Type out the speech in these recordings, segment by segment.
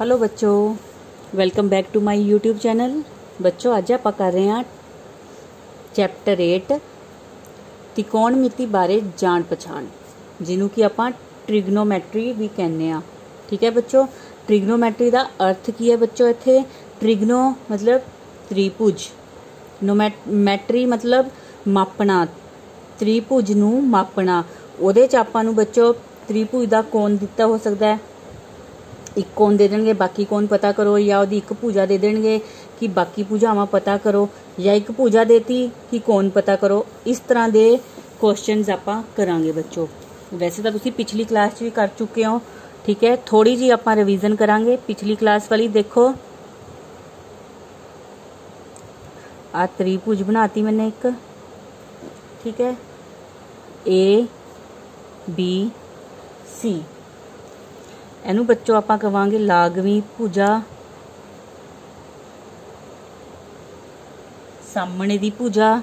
Hello ਬੱਚੋ welcome back to my YouTube channel ਬੱਚੋ ਅੱਜ ਆਪਾਂ ਕਰ ਰਹੇ ਹਾਂ ਚੈਪਟਰ 8 ਤਿਕੋਣ ਮਿਤੀ ਬਾਰੇ ਜਾਣ ਪਛਾਣ ਜਿਹਨੂੰ ਕਿ ਆਪਾਂ ਟ੍ਰਿਗਨੋਮੈਟਰੀ ਵੀ ਕਹਿੰਦੇ ਆ ਠੀਕ ਹੈ ਬੱਚੋ ਟ੍ਰਿਗਨੋਮੈਟਰੀ ਦਾ ਅਰਥ ਕੀ ਹੈ ਬੱਚੋ ਇੱਥੇ ਟ੍ਰਿਗਨੋ ਮਤਲਬ ਤ੍ਰਿਭੁਜ ਨੋਮੈਟਰੀ ਮਤਲਬ ਮਾਪਣਾ ਤ੍ਰਿਭੁਜ ਨੂੰ ਮਾਪਣਾ ਉਹਦੇ ਚ ਆਪਾਂ ਨੂੰ ਬੱਚੋ ਤ੍ਰਿਭੁਜ ਦਾ ਕੋਣ ਦਿੱਤਾ ਹੋ ਸਕਦਾ ਹੈ ਇੱਕ ਕੋਣ ਦੇ ਦੇਣਗੇ ਬਾਕੀ ਕੋਣ ਪਤਾ ਕਰੋ ਜਾਂ ਉਹਦੀ ਇੱਕ ਪੂਜਾ ਦੇ ਦੇਣਗੇ ਕਿ ਬਾਕੀ ਪੂਜਾਵਾਂ ਪਤਾ ਕਰੋ ਜਾਂ ਇੱਕ ਪੂਜਾ ਦੇਤੀ ਕਿ ਕੋਣ ਪਤਾ ਕਰੋ ਇਸ ਤਰ੍ਹਾਂ ਦੇ ਕੁਐਸਚਨਸ ਆਪਾਂ ਕਰਾਂਗੇ ਬੱਚੋ ਵੈਸੇ ਤਾਂ ਤੁਸੀਂ ਪਿਛਲੀ ਕਲਾਸ 'ਚ ਵੀ ਕਰ ਚੁੱਕੇ ਹੋ ਠੀਕ ਹੈ ਥੋੜੀ ਜੀ ਆਪਾਂ ਰਿਵੀਜ਼ਨ ਕਰਾਂਗੇ ਪਿਛਲੀ ਕਲਾਸ ਵਾਲੀ ਦੇਖੋ ਆ ਤ੍ਰਿਭੁਜ ਬਣਾਤੀ ਮੈਨੇ ਇੱਕ ਠੀਕ ਹੈ A B C ਇਹਨੂੰ ਬੱਚੋ ਆਪਾਂ ਕਵਾਂਗੇ ਲਾਗਵੀਂ ਭੁਜਾ ਸਾਹਮਣੇ ਦੀ ਭੁਜਾ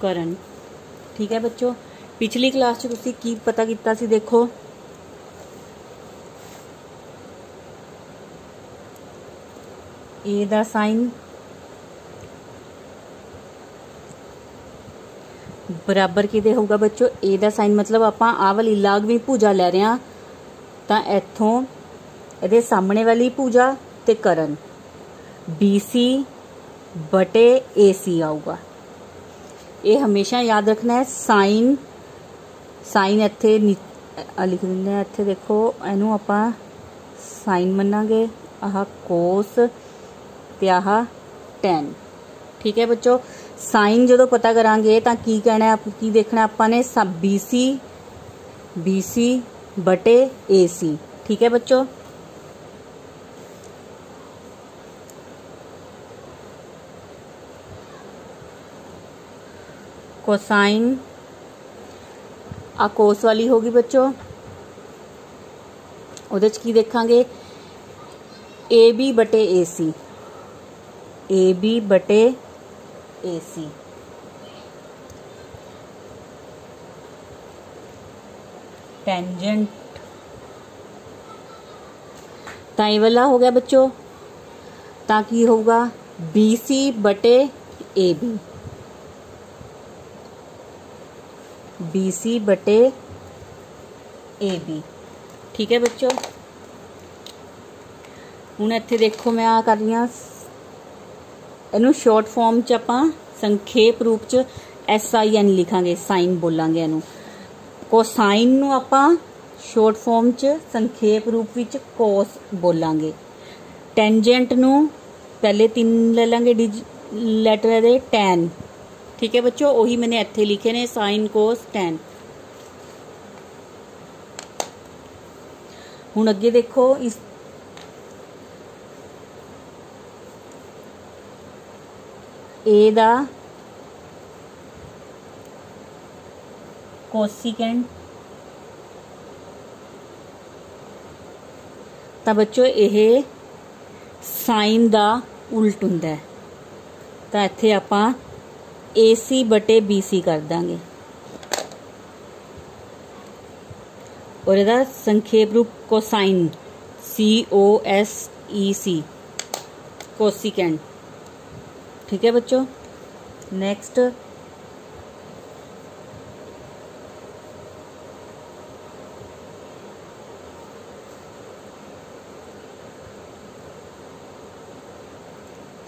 ਕਰਨ ਠੀਕ ਹੈ ਬੱਚੋ ਪਿਛਲੀ ਕਲਾਸ 'ਚ ਤੁਸੀਂ ਕੀ ਪਤਾ ਕੀਤਾ ਸੀ ਦੇਖੋ A ਦਾ ਸਾਈਨ ਬਰਾਬਰ ਕਿਤੇ ਹੋਊਗਾ ਬੱਚੋ? A ਦਾ ਸਾਈਨ ਮਤਲਬ ਆਪਾਂ ਆਹ ਵਾਲੀ ਲਾਗਵੀਂ ਭੁਜਾ ਲੈ ਰਹੇ ਹਾਂ। ਤਾਂ ਇੱਥੋਂ ਇਹਦੇ ਸਾਹਮਣੇ ਵਾਲੀ ਭੁਜਾ ਤੇ ਕਰਨ। BC ਬਟੇ AC ਆਊਗਾ। ਇਹ ਹਮੇਸ਼ਾ ਯਾਦ ਰੱਖਣਾ ਹੈ। ਸਾਈਨ ਸਾਈਨ ਇੱਥੇ ਲਿਖ ਦਿੰਦੇ ਆ ਇੱਥੇ ਦੇਖੋ, ਇਹਨੂੰ ਆਪਾਂ ਸਾਈਨ ਮੰਨਾਂਗੇ। ਆਹ ਕੋਸ प्रत्याह टेन ठीक है बच्चों? साइन जो पता करा तो की कहना की देखना आपने? बीसी बीसी बटे ए सी ठीक है बच्चों? कोसाइन आ कोस वाली होगी बच्चों। की देखा ए बी बटे ए सी ए बी बटे ए सी। टेंजेंट ताई वाला हो गया बच्चों। ताकि होगा बी सी बटे ए बी। बी सी बटे ए बी। ठीक है बच्चों। हूँ इतने देखो मैं आ कर रही हूँ। ਇਹਨੂੰ ਸ਼ਾਰਟ ਫਾਰਮ ਚ ਆਪਾਂ ਸੰਖੇਪ ਰੂਪ ਚ ਐਸ ਆਈ ਐਨ ਲਿਖਾਂਗੇ ਸਾਈਨ ਬੋਲਾਂਗੇ ਇਹਨੂੰ ਕੋਸਾਈਨ ਨੂੰ ਆਪਾਂ ਸ਼ਾਰਟ ਫਾਰਮ ਚ ਸੰਖੇਪ ਰੂਪ ਵਿੱਚ ਕੋਸ ਬੋਲਾਂਗੇ ਟੈਂਜੈਂਟ ਨੂੰ ਪਹਿਲੇ ਤਿੰਨ ਲੈ ਲਾਂਗੇ ਲੈਟਰ ਇਹਦੇ ਟੈਨ ਠੀਕ ਹੈ ਬੱਚੋ ਉਹੀ ਮੈਨੇ ਇੱਥੇ ਲਿਖੇ ਨੇ ਸਾਈਨ ਕੋਸ ਟੈਨ ਹੁਣ ਅੱਗੇ ਦੇਖੋ ਇਸ A ਦਾ ਕੋਸਿਕੈਂਟ ਤਾਂ ਬੱਚੋ ਇਹ ਸਾਈਨ ਦਾ ਉਲਟ ਹੁੰਦਾ ਹੈ ਤਾਂ ਇੱਥੇ ਆਪਾਂ AC ਬਟੇ BC ਕਰ ਦਾਂਗੇ ਔਰ ਇਹਦਾ ਸੰਖੇਪ ਰੂਪ cosine C O S E C cosecant ठीक है बच्चों? नेक्स्ट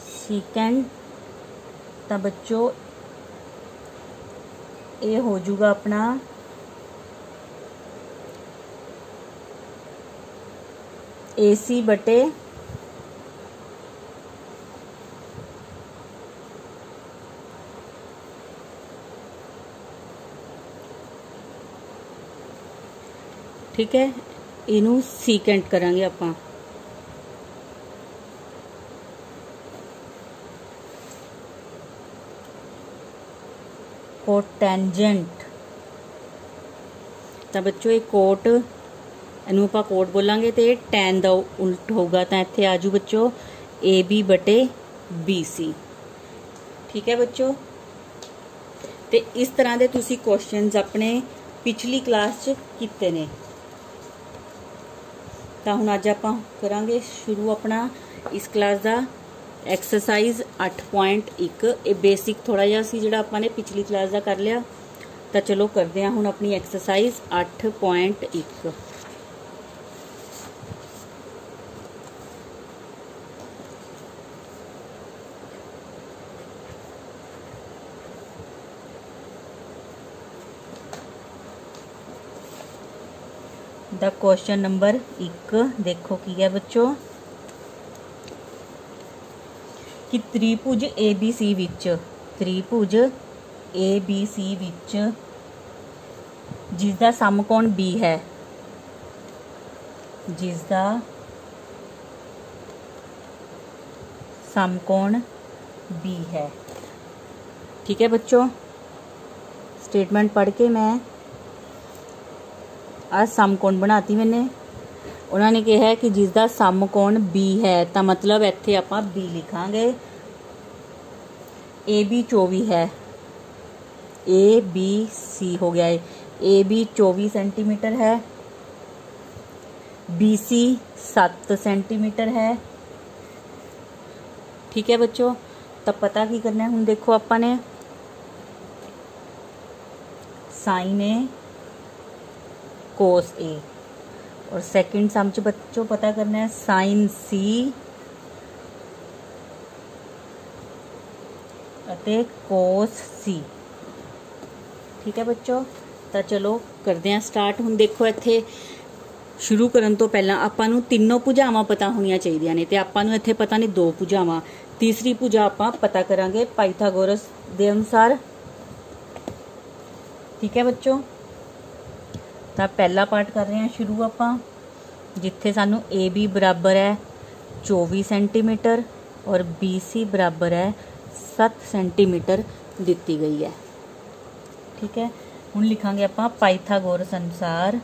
सीकेंड तो बच्चों ये हो जूगा अपना ए सी बटे ਠੀਕ ਹੈ? ਇਹਨੂੰ ਸੀਕੈਂਟ ਕਰਾਂਗੇ ਆਪਾਂ। ਕੋਟੈਂਜੈਂਟ ਤਾਂ ਬੱਚੋ, ਇਹ ਕੋਟ ਇਹਨੂੰ ਆਪਾਂ ਕੋਟ ਬੋਲਾਂਗੇ ਤੇ ਟੈਨ ਦਾ ਉਲਟ ਹੋਊਗਾ। ਤਾਂ ਇੱਥੇ ਆਜੂ ਬੱਚੋ AB ਬਟੇ BC ਠੀਕ ਹੈ ਬੱਚੋ? ਤੇ ਇਸ ਤਰ੍ਹਾਂ ਦੇ ਤੁਸੀਂ ਕੁਐਸਚਨਸ ਆਪਣੇ ਪਿਛਲੀ ਕਲਾਸ 'ਚ ਕੀਤੇ ਨੇ। ਤਾਂ ਹੁਣ ਅੱਜ ਆਪਾਂ ਕਰਾਂਗੇ ਸ਼ੁਰੂ ਆਪਣਾ ਇਸ ਕਲਾਸ ਦਾ ਐਕਸਰਸਾਈਜ਼ 8.1 ਇਹ ਬੇਸਿਕ ਥੋੜਾ ਜਿਹਾ ਸੀ ਜਿਹੜਾ ਆਪਾਂ ਨੇ ਪਿਛਲੀ ਕਲਾਸ ਦਾ ਕਰ ਲਿਆ ਤਾਂ ਚਲੋ ਕਰਦੇ ਹਾਂ ਹੁਣ ਆਪਣੀ ਐਕਸਰਸਾਈਜ਼ 8.1 ਦਾ ਕੁਐਸਚਨ ਨੰਬਰ 1 ਦੇਖੋ ਕੀ ਹੈ ਬੱਚੋ ਕਿ ਤ੍ਰਿਭੁਜ ABC ਵਿੱਚ ਤ੍ਰਿਭੁਜ ABC ਵਿੱਚ ਜਿਸ ਦਾ ਸਮਕੋਣ B ਹੈ ਜਿਸ ਦਾ ਸਮਕੋਣ B ਹੈ ਠੀਕ ਹੈ ਬੱਚੋ ਸਟੇਟਮੈਂਟ ਪੜ੍ਹ ਕੇ ਮੈਂ आ सम कोण बनाती मैंने? उन्होंने कहा है कि जिसका सम कोण बी है तो मतलब इतने आप बी लिखा ए बी चौबी है। ए बी सी हो गया है। ए बी चौबी सेंटीमीटर है। बी सी सत्त सेंटीमीटर है। ठीक है बच्चों तो पता की करना हूँ। देखो अपने साइन है कोस ए और सेकंड सम च बच्चों पता करना है साइन सी ਅਤੇ ਕੋਸ ਸੀ ਠੀਕ ਹੈ ਬੱਚੋ ਤਾਂ ਚਲੋ ਕਰਦੇ ਹਾਂ ਸਟਾਰਟ ਹੁਣ ਦੇਖੋ ਇੱਥੇ ਸ਼ੁਰੂ ਕਰਨ ਤੋਂ ਪਹਿਲਾਂ ਆਪਾਂ ਨੂੰ ਤਿੰਨੋਂ ਭੁਜਾਵਾਂ ਪਤਾ ਹੋਣੀਆਂ ਚਾਹੀਦੀਆਂ ਨੇ ਤੇ ਆਪਾਂ ਨੂੰ ਇੱਥੇ ਪਤਾ ਨਹੀਂ ਦੋ ਭੁਜਾਵਾਂ ਤੀਸਰੀ ਭੁਜਾ ਆਪਾਂ ਪਤਾ ਕਰਾਂਗੇ ਪਾਈਥਾਗੋਰਸ ਦੇ ਅਨੁਸਾਰ ਠੀਕ ਹੈ ਬੱਚੋ ਤਾਂ ਪਹਿਲਾ ਪਾਰਟ ਕਰ ਰਹੇ ਹਾਂ ਸ਼ੁਰੂ ਆਪਾਂ ਜਿੱਥੇ ਸਾਨੂੰ AB ਬਰਾਬਰ ਹੈ 24 ਸੈਂਟੀਮੀਟਰ ਔਰ BC ਬਰਾਬਰ ਹੈ 7 ਸੈਂਟੀਮੀਟਰ ਦਿੱਤੀ ਗਈ ਹੈ ਠੀਕ ਹੈ ਹੁਣ ਲਿਖਾਂਗੇ ਆਪਾਂ ਪਾਈਥਾਗੋਰਸ ਅਨੁਸਾਰ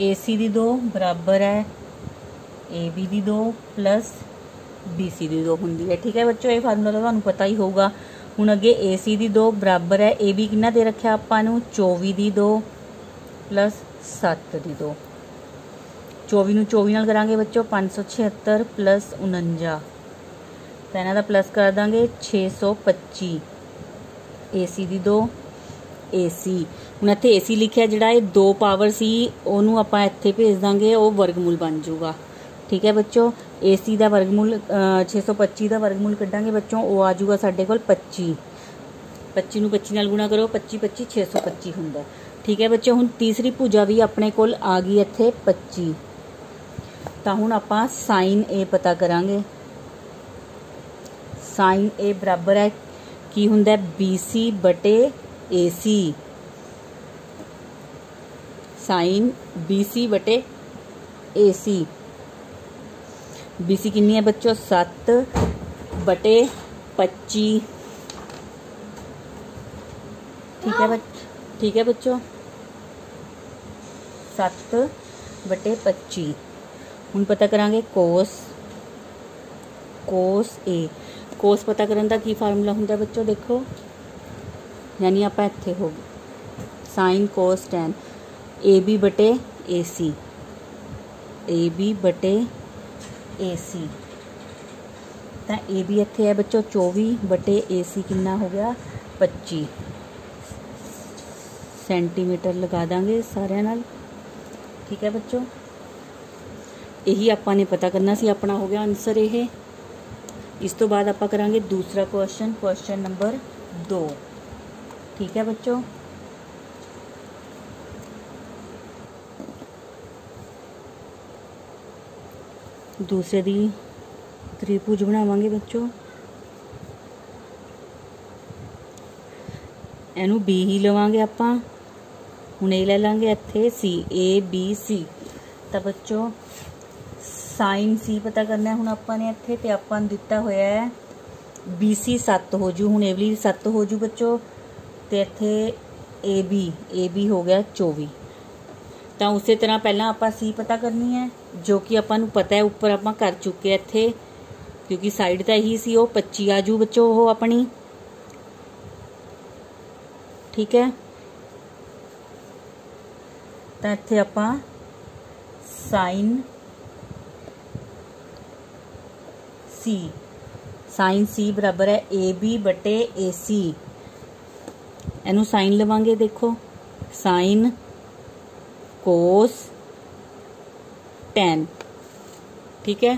AC ਦੀ 2 ਬਰਾਬਰ ਹੈ AB ਦੀ 2 ਪਲੱਸ BC ਦੀ 2 ਹੁੰਦੀ ਹੈ। ਠੀਕ ਹੈ ਬੱਚੋ, ਇਹ ਫਾਰਮੂਲਾ ਤਾਂ ਤੁਹਾਨੂੰ ਪਤਾ ਹੀ ਹੋਊਗਾ। ਹੁਣ ਅੱਗੇ AC ਦੀ 2 ਬਰਾਬਰ ਹੈ। AB ਕਿੰਨਾ ਦੇ ਰੱਖਿਆ ਆਪਾਂ ਨੂੰ? 24 ਦੀ 2 ਪਲੱਸ 7 ਦੀ 2 24 ਨੂੰ 24 ਨਾਲ ਕਰਾਂਗੇ ਬੱਚੋ 576 ਪਲੱਸ 49 ਤਾਂ ਇਹਨਾਂ ਦਾ ਪਲੱਸ ਕਰ ਦਾਂਗੇ 625 AC ਦੀ 2 AC ਹੁਣ ਇੱਥੇ AC ਲਿਖਿਆ ਜਿਹੜਾ ਇਹ 2 ਪਾਵਰ ਸੀ, ਉਹਨੂੰ ਆਪਾਂ ਇੱਥੇ ਭੇਜ ਦਾਂਗੇ, ਉਹ ਵਰਗਮੂਲ ਬਣ ਜਾਊਗਾ। ਠੀਕ ਹੈ ਬੱਚੋ? AC ਦਾ ਵਰਗਮੂਲ 625 ਦਾ ਵਰਗਮੂਲ ਕੱਢਾਂਗੇ ਬੱਚੋ, ਉਹ ਆ ਜਾਊਗਾ ਸਾਡੇ ਕੋਲ 25 25 ਨੂੰ 25 ਨਾਲ ਗੁਣਾ ਕਰੋ 25 25 625 ਹੁੰਦਾ। ਠੀਕ ਹੈ ਬੱਚੋ, ਹੁਣ ਤੀਸਰੀ ਭੁਜਾ ਵੀ ਆਪਣੇ ਕੋਲ ਆ ਗਈ ਇੱਥੇ 25 ਤਾਂ ਹੁਣ ਆਪਾਂ sin A ਪਤਾ ਕਰਾਂਗੇ। sin A ਬਰਾਬਰ ਹੈ, ਕੀ ਹੁੰਦਾ BC ਬਟੇ AC sin BC ਬਟੇ AC BC ਕਿੰਨੀ ਹੈ ਬੱਚੋ 7 ਬਟੇ 25 ਠੀਕ ਹੈ ਬੱਚ ਠੀਕ ਹੈ ਬੱਚੋ 7 ਬਟੇ 25 ਹੁਣ ਪਤਾ ਕਰਾਂਗੇ ਕੋਸ ਕੋਸ A ਕੋਸ ਪਤਾ ਕਰਨ ਦਾ ਕੀ ਫਾਰਮੂਲਾ ਹੁੰਦਾ ਬੱਚੋ ਦੇਖੋ ਯਾਨੀ ਆਪਾਂ ਇੱਥੇ ਹੋ sin cos tan AB ਬਟੇ AC AB ਬਟੇ AC ਤਾਂ AB ਇੱਥੇ ਹੈ ਬੱਚੋ 24 ਬਟੇ AC ਕਿੰਨਾ ਹੋ ਗਿਆ 25 ਸੈਂਟੀਮੀਟਰ ਲਗਾ ਦਾਂਗੇ ਸਾਰਿਆਂ ਨਾਲ ਠੀਕ ਹੈ ਬੱਚੋ ਇਹੀ ਆਪਾਂ ਨੇ ਪਤਾ ਕਰਨਾ ਸੀ ਆਪਣਾ ਹੋ ਗਿਆ ਆਨਸਰ ਇਹ ਇਸ ਤੋਂ ਬਾਅਦ ਆਪਾਂ ਕਰਾਂਗੇ ਦੂਸਰਾ ਕੁਐਸਚਨ ਕੁਐਸਚਨ ਨੰਬਰ 2 ਠੀਕ ਹੈ ਬੱਚੋ ਦੂਸਰੇ ਦੀ ਤ੍ਰਿਭੁਜ ਬਣਾਵਾਂਗੇ ਬੱਚੋ। ਇਹਨੂੰ B ਹੀ ਲਵਾਂਗੇ ਆਪਾਂ। ਹੁਣ ਇਹ ਲੈ ਲਾਂਗੇ ਇੱਥੇ C, A, B, C ਤਾਂ ਬੱਚੋ ਸਾਈਨ C ਪਤਾ ਕਰਨਾ ਹੁਣ ਆਪਾਂ ਨੇ ਇੱਥੇ ਤੇ ਆਪਾਂ ਨੂੰ ਦਿੱਤਾ ਹੋਇਆ ਹੈ BC 7 ਹੋ ਜੂ। ਹੁਣ ਇਹ ਵੀ 7 ਹੋ ਜੂ ਬੱਚੋ। ਤੇ ਇੱਥੇ ਏ ਬੀ ਏ ਬੀ ਹੋ ਗਿਆ 24 ਤਾਂ ਉਸੇ ਤਰ੍ਹਾਂ ਪਹਿਲਾਂ ਆਪਾਂ ਸੀ ਪਤਾ ਕਰਨੀ ਹੈ ਜੋ ਕਿ ਆਪਾਂ ਨੂੰ ਪਤਾ ਹੈ ਉੱਪਰ ਆਪਾਂ ਕਰ ਚੁੱਕੇ ਆ ਇੱਥੇ ਕਿਉਂਕਿ ਸਾਈਡ ਤਾਂ ਇਹੀ ਸੀ ਉਹ 25 ਆਜੂ ਬੱਚੋ ਉਹ ਆਪਣੀ ਠੀਕ ਹੈ ਤਾਂ ਇੱਥੇ ਆਪਾਂ ਸਾਈਨ ਸੀ ਸਾਈਨ ਸੀ ਬਰਾਬਰ ਹੈ AB ਬਟੇ AC ਇਹਨੂੰ ਸਾਈਨ ਲਵਾਂਗੇ ਦੇਖੋ ਸਾਈਨ ਕੋਸ ਟੈਨ ਠੀਕ ਹੈ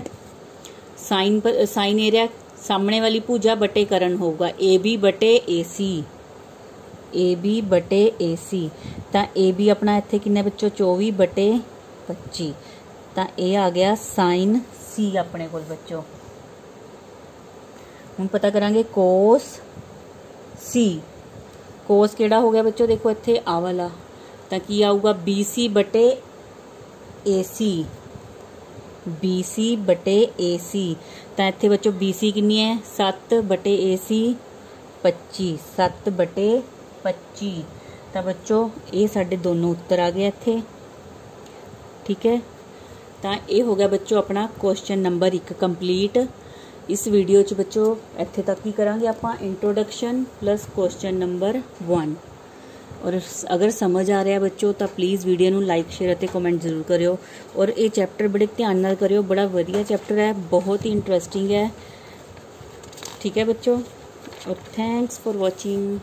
ਸਾਈਨ ਸਾਈਨ ਏਰੀਆ ਸਾਹਮਣੇ ਵਾਲੀ ਭੁਜਾ ਬਟੇ ਕਰਨ ਹੋਊਗਾ AB ਬਟੇ AC AB ਬਟੇ AC ਤਾਂ AB ਆਪਣਾ ਇੱਥੇ ਕਿੰਨੇ ਬੱਚੋ 24 ਬਟੇ 25 ਤਾਂ ਇਹ ਆ ਗਿਆ ਸਾਈਨ C ਆਪਣੇ ਕੋਲ ਬੱਚੋ ਹੁਣ ਪਤਾ ਕਰਾਂਗੇ ਕੋਸ C ਕੋਸ ਕਿਹੜਾ ਹੋ ਗਿਆ ਬੱਚੋ ਦੇਖੋ ਇੱਥੇ ਆ ਵਾਲਾ ਤਾਂ ਕੀ ਆਊਗਾ BC ਬਟੇ AC BC ਬਟੇ AC ਤਾਂ ਇੱਥੇ ਬੱਚੋ BC ਕਿੰਨੀ ਹੈ 7 ਬਟੇ AC 25 7 ਬਟੇ 25 ਤਾਂ ਬੱਚੋ ਇਹ ਸਾਡੇ ਦੋਨੋਂ ਉੱਤਰ ਆ ਗਏ ਇੱਥੇ ਠੀਕ ਹੈ ਤਾਂ ਇਹ ਹੋ ਗਿਆ ਬੱਚੋ ਆਪਣਾ ਕੁਐਸਚਨ ਨੰਬਰ 1 ਕੰਪਲੀਟ ਇਸ ਵੀਡੀਓ 'ਚ ਬੱਚੋ ਇੱਥੇ ਤੱਕ ਹੀ ਕਰਾਂਗੇ ਆਪਾਂ ਇੰਟਰੋਡਕਸ਼ਨ ਪਲੱਸ ਕੁਐਸਚਨ ਨੰਬਰ 1 ਔਰ ਅਗਰ ਸਮਝ ਆ ਰਿਹਾ ਬੱਚੋ, ਤਾਂ ਪਲੀਜ਼ ਵੀਡੀਓ ਨੂੰ ਲਾਈਕ ਸ਼ੇਅਰ ਅਤੇ ਕਮੈਂਟ ਜ਼ਰੂਰ ਕਰਿਓ। ਔਰ ਇਹ ਚੈਪਟਰ ਬੜੇ ਧਿਆਨ ਨਾਲ ਕਰਿਓ, ਬੜਾ ਵਧੀਆ ਚੈਪਟਰ ਹੈ, ਬਹੁਤ ਹੀ ਇੰਟਰਸਟਿੰਗ ਹੈ। ਠੀਕ ਹੈ ਬੱਚੋ? ਔਰ ਥੈਂਕਸ ਫॉर ਵਾਚਿੰਗ